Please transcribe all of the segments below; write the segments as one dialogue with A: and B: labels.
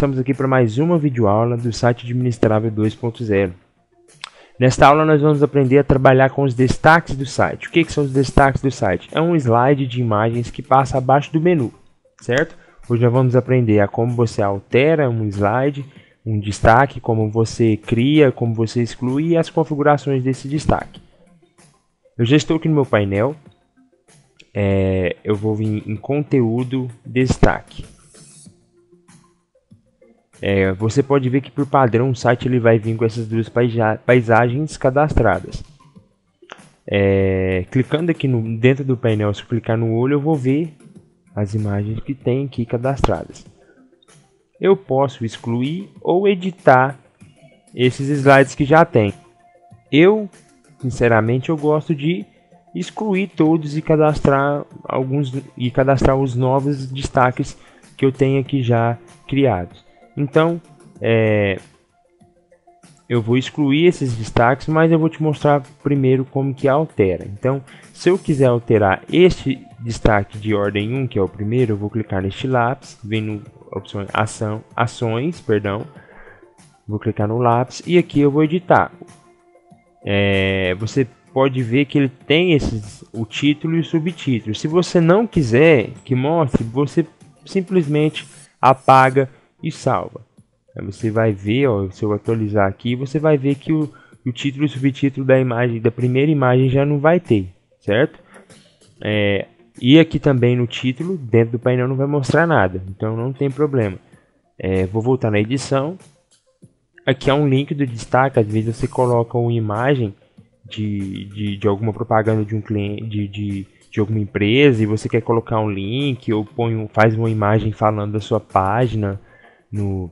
A: estamos aqui para mais uma videoaula do site Administrável 2.0. Nesta aula nós vamos aprender a trabalhar com os destaques do site. O que, que, são os destaques do site? É um slide de imagens que passa abaixo do menu, certo? Hoje nós vamos aprender a como você altera um slide, um destaque, como você cria, como você exclui e as configurações desse destaque. Eu já estou aqui no meu painel, é, eu vou vir em conteúdo, destaque. É, você pode ver que por padrão o site ele vai vir com essas duas paisagens cadastradas. É, clicando aqui no, dentro do painel, se eu clicar no olho, eu vou ver as imagens que tem aqui cadastradas. Eu posso excluir ou editar esses slides que já tem. Eu, sinceramente, eu gosto de excluir todos e cadastrar alguns e cadastrar os novos destaques que eu tenho aqui já criados. Então, é, eu vou excluir esses destaques, mas eu vou te mostrar primeiro como que altera. Então, se eu quiser alterar este destaque de ordem 1, que é o primeiro, eu vou clicar neste lápis, vem no opção ação, ações, perdão. Vou clicar no lápis e aqui eu vou editar. É, você pode ver que ele tem esses, o título e o subtítulo. Se você não quiser que mostre, você simplesmente apaga e salva. Aí você vai ver, ó, se eu atualizar aqui, você vai ver que o, o título e subtítulo da imagem, da primeira imagem já não vai ter, certo? É, e aqui também no título, dentro do painel não vai mostrar nada, então não tem problema. É, vou voltar na edição. Aqui é um link do destaque, às vezes você coloca uma imagem de, de, de alguma propaganda de um cliente, de, de, de alguma empresa e você quer colocar um link ou põe faz uma imagem falando da sua página no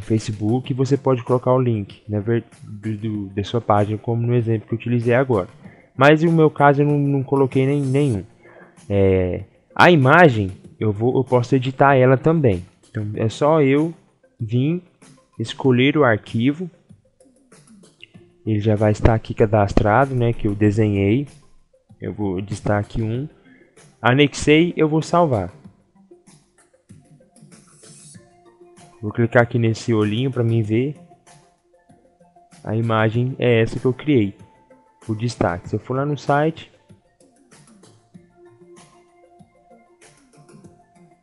A: Facebook, você pode colocar o link né, do, do, da sua página, como no exemplo que eu utilizei agora. Mas no meu caso eu não, não coloquei nem, nenhum. É, a imagem eu, vou, eu posso editar ela também. Então é só eu vir escolher o arquivo. Ele já vai estar aqui cadastrado, né? Que eu desenhei. Eu vou destaque um. Anexei, eu vou salvar. Vou clicar aqui nesse olhinho para mim ver. A imagem é essa que eu criei. O destaque. Se eu for lá no site,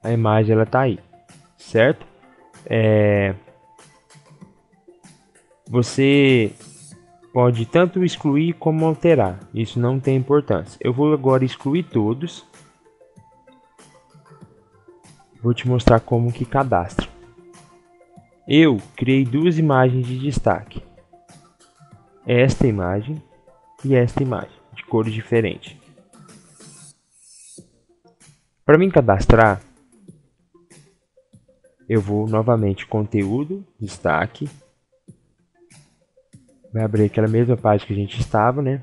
A: a imagem ela tá aí, certo? É... Você pode tanto excluir como alterar. Isso não tem importância. Eu vou agora excluir todos. Vou te mostrar como que cadastra. Eu criei duas imagens de destaque. Esta imagem e esta imagem, de cores diferentes. Para mim cadastrar, eu vou novamente conteúdo, destaque. Vai abrir aquela mesma página que a gente estava, né?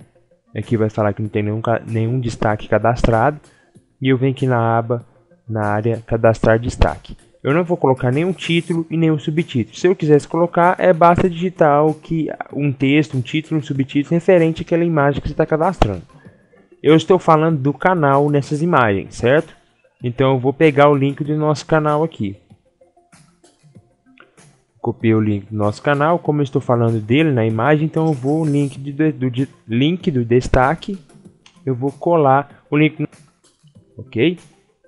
A: Aqui vai falar que não tem nenhum, nenhum destaque cadastrado. E eu venho aqui na aba, na área cadastrar destaque eu não vou colocar nenhum título e nenhum subtítulo. Se eu quisesse colocar, é basta digitar o que, um texto, um título, um subtítulo referente àquela imagem que você está cadastrando. Eu estou falando do canal nessas imagens, certo? Então eu vou pegar o link do nosso canal aqui. Copiei o link do nosso canal, como eu estou falando dele na imagem, então eu vou o link do, do, do link do destaque, eu vou colar o link, ok?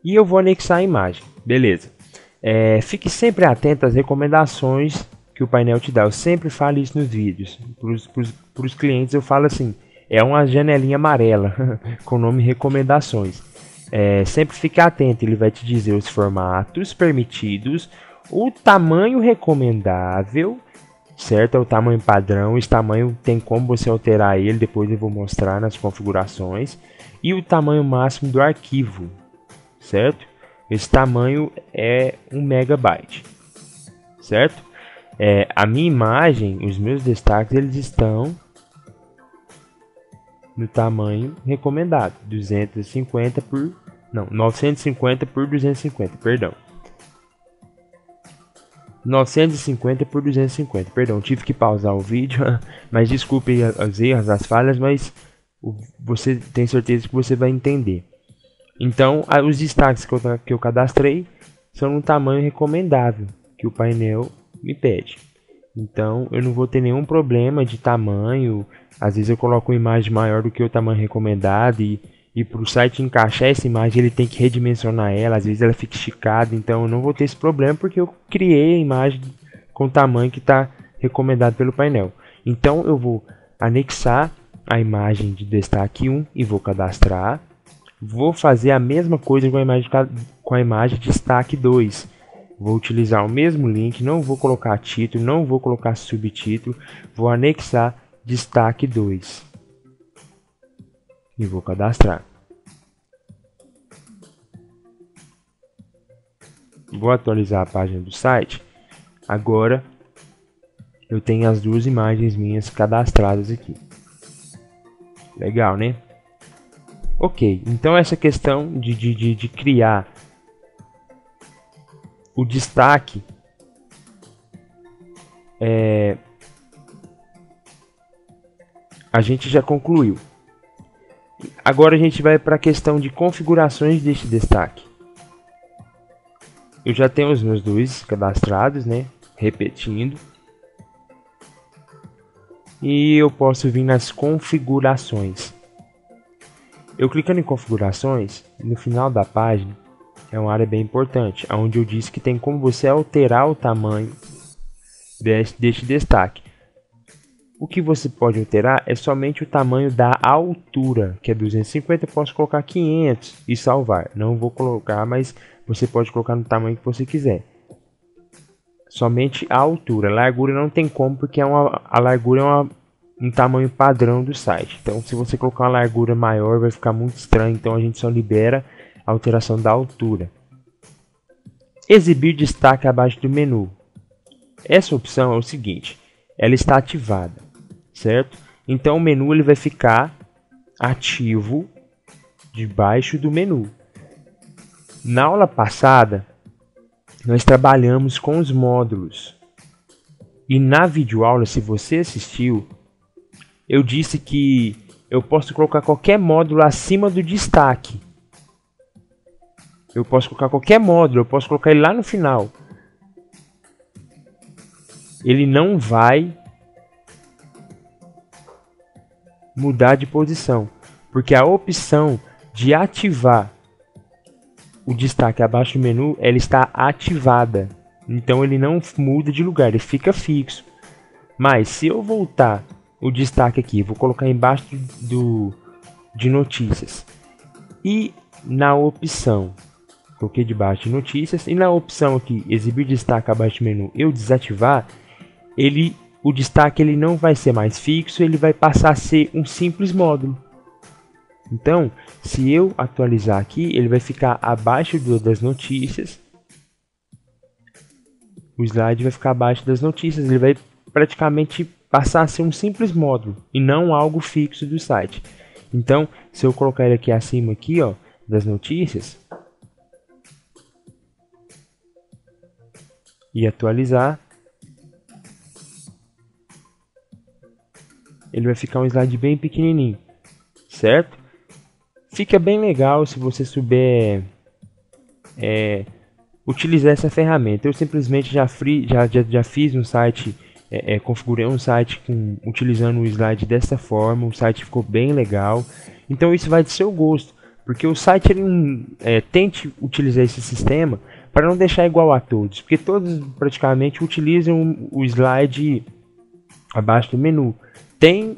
A: E eu vou anexar a imagem, beleza? É, fique sempre atento às recomendações que o painel te dá. Eu sempre falo isso nos vídeos. Para os clientes eu falo assim, é uma janelinha amarela com o nome recomendações. É, sempre fique atento, ele vai te dizer os formatos permitidos, o tamanho recomendável, certo? É o tamanho padrão, esse tamanho tem como você alterar ele, depois eu vou mostrar nas configurações, e o tamanho máximo do arquivo, certo? Esse tamanho é um megabyte, certo? É, a minha imagem, os meus destaques, eles estão no tamanho recomendado, 250 por não, 950 por 250, perdão. 950 por 250, perdão, tive que pausar o vídeo, mas desculpe os erros, as falhas, mas você tem certeza que você vai entender. Então, os destaques que eu, que eu cadastrei são no tamanho recomendável, que o painel me pede. Então eu não vou ter nenhum problema de tamanho. Às vezes eu coloco uma imagem maior do que o tamanho recomendado e, e para o site encaixar essa imagem ele tem que redimensionar ela. Às vezes ela fica esticada, então eu não vou ter esse problema porque eu criei a imagem com o tamanho que está recomendado pelo painel. Então eu vou anexar a imagem de destaque 1 e vou cadastrar. Vou fazer a mesma coisa com a imagem, com a imagem de destaque 2. Vou utilizar o mesmo link, não vou colocar título, não vou colocar subtítulo, vou anexar destaque 2 e vou cadastrar. Vou atualizar a página do site. Agora eu tenho as duas imagens minhas cadastradas aqui. Legal, né? Ok, então essa questão de, de, de, de criar o destaque é, a gente já concluiu. Agora a gente vai para a questão de configurações deste destaque. Eu já tenho os meus dois cadastrados, né? Repetindo. E eu posso vir nas configurações. Eu clicando em configurações, no final da página, é uma área bem importante, onde eu disse que tem como você alterar o tamanho deste, destaque. O que você pode alterar é somente o tamanho da altura, que é 250, eu posso colocar 500 e salvar. Não vou colocar, mas você pode colocar no tamanho que você quiser. Somente a altura, a largura não tem como, porque é uma, a largura é uma, um tamanho padrão do site. Então, se você colocar uma largura maior, vai ficar muito estranho. Então, a gente só libera a alteração da altura. Exibir destaque abaixo do menu. Essa opção é o seguinte: ela está ativada, certo? Então, o menu ele vai ficar ativo debaixo do menu. Na aula passada, nós trabalhamos com os módulos. E na videoaula, se você assistiu, eu disse que eu posso colocar qualquer módulo acima do destaque. Eu posso colocar qualquer módulo, eu posso colocar ele lá no final. Ele não vai mudar de posição, porque a opção de ativar o destaque abaixo do menu ela está ativada. Então ele não muda de lugar, ele fica fixo. Mas se eu voltar o destaque aqui, vou colocar embaixo do de notícias. E na opção, coloquei debaixo de notícias e na opção aqui exibir destaque abaixo do menu, eu desativar, ele o destaque ele não vai ser mais fixo, ele vai passar a ser um simples módulo. Então, se eu atualizar aqui, ele vai ficar abaixo do, das notícias. O slide vai ficar abaixo das notícias, ele vai praticamente passar a ser um simples módulo e não algo fixo do site. Então, se eu colocar ele aqui acima aqui, ó, das notícias e atualizar, ele vai ficar um slide bem pequenininho, certo? Fica bem legal se você souber é, utilizar essa ferramenta. Eu simplesmente já, free, já, já, já fiz um site é, é, configurei um site com, utilizando o slide dessa forma, o site ficou bem legal. Então isso vai de seu gosto, porque o site ele, é, tente utilizar esse sistema para não deixar igual a todos, porque todos praticamente utilizam o slide abaixo do menu. Tem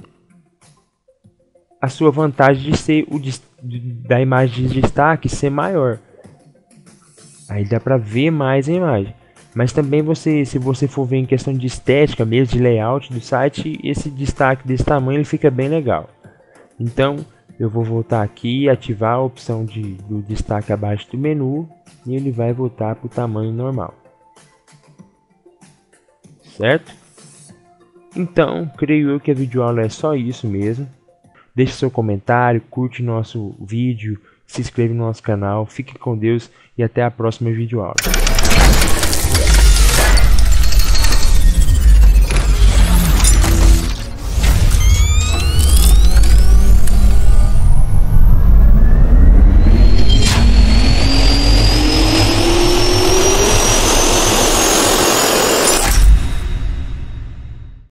A: a sua vantagem de ser o de, da imagem de destaque ser maior. Aí dá para ver mais a imagem. Mas também você, se você for ver em questão de estética mesmo, de layout do site, esse destaque desse tamanho ele fica bem legal. Então eu vou voltar aqui e ativar a opção de, do destaque abaixo do menu e ele vai voltar para o tamanho normal. Certo? Então, creio eu que a videoaula é só isso mesmo. Deixe seu comentário, curte nosso vídeo, se inscreve no nosso canal, fique com Deus e até a próxima videoaula.